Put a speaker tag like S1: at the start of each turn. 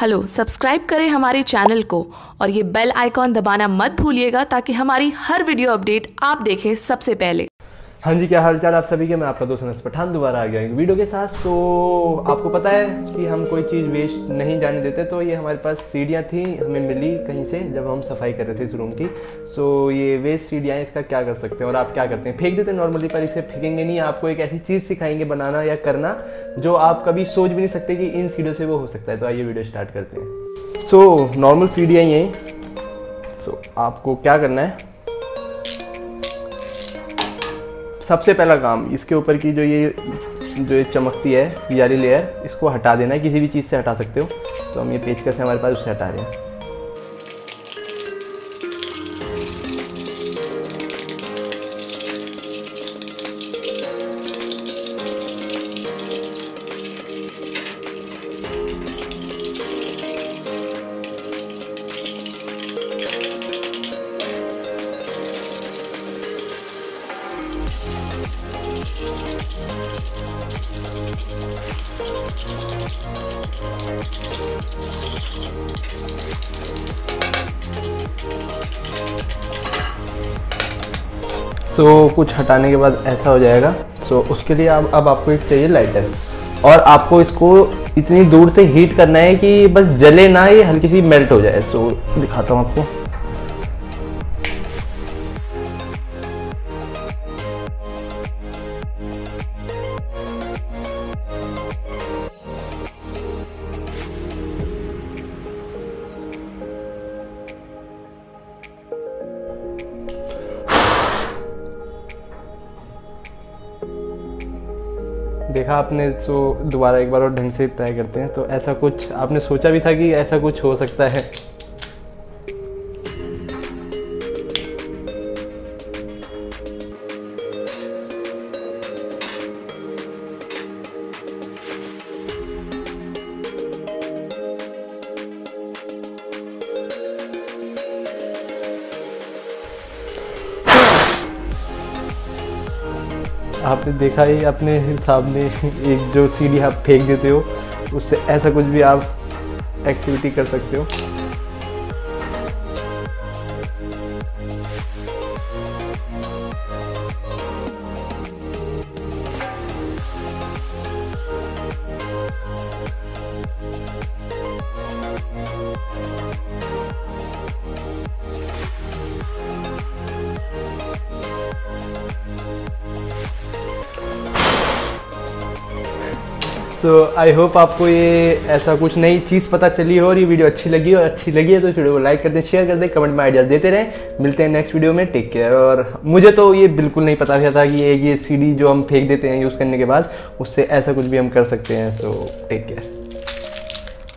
S1: Hello, subscribe करें हमारे channel को और ये बेल आइकॉन दबाना मत भूलिएगा ताकि हमारी हर वीडियो अपडेट आप देखें सबसे पहले।
S2: हाँ जी, क्या हाल चाल आप सभी के? मैं आपका दोस्त अनस पठान दोबारा आ गया एक वीडियो के साथ। तो आपको पता है कि हम कोई चीज़ वेस्ट नहीं जाने देते तो ये हमारे पास सीढ़ियाँ थी, हमें मिली कहीं से जब हम सफ़ाई कर रहे थे इस रूम की। सो ये वेस्ट सीढ़ियाँ इसका क्या कर सकते हैं और आप क्या करते हैं? फेंक देते हैं नॉर्मली पर इसे फेंकेंगे नहीं। आपको एक ऐसी चीज़ सिखाएँगे, बनाना या करना, जो आप कभी सोच भी नहीं सकते कि इन सीढ़ियों से वो हो सकता है। तो आइए वीडियो स्टार्ट करते हैं। सो नॉर्मल सीढ़ियाँ ही हैं। सो आपको क्या करना है? सबसे पहला काम, इसके ऊपर की जो ये जो ये चमकती है वाली लेयर इसको हटा देना है, किसी भी चीज़ से हटा सकते हो। तो हम ये पेचकस है हमारे पास उससे हटा रहे हैं। सो so, कुछ हटाने के बाद ऐसा हो जाएगा। सो so, उसके लिए अब अब आपको एक चाहिए लाइटर और आपको इसको इतनी दूर से हीट करना है कि बस जले ना ये हल्की सी मेल्ट हो जाए। सो so, दिखाता हूँ आपको। देखा आपने तो दोबारा एक बार और ढंग से ट्राई करते हैं। तो ऐसा कुछ आपने सोचा भी था कि ऐसा कुछ हो सकता है? आपने देखा ही, अपने सामने एक जो सीढ़ी आप फेंक देते हो, उससे ऐसा कुछ भी आप एक्टिविटी कर सकते हो। सो आई होप आपको ये ऐसा कुछ नई चीज़ पता चली हो और ये वीडियो अच्छी लगी और अच्छी लगी है तो इस वीडियो को लाइक कर दें शेयर कर दें कमेंट में आइडियाज़ देते रहें। मिलते हैं नेक्स्ट वीडियो में टेक केयर और मुझे तो ये बिल्कुल नहीं पता था कि ये ये सीडी जो हम फेंक देते हैं यूज़ करने के बाद, उससे ऐसा कुछ भी हम कर सकते हैं सो टेक केयर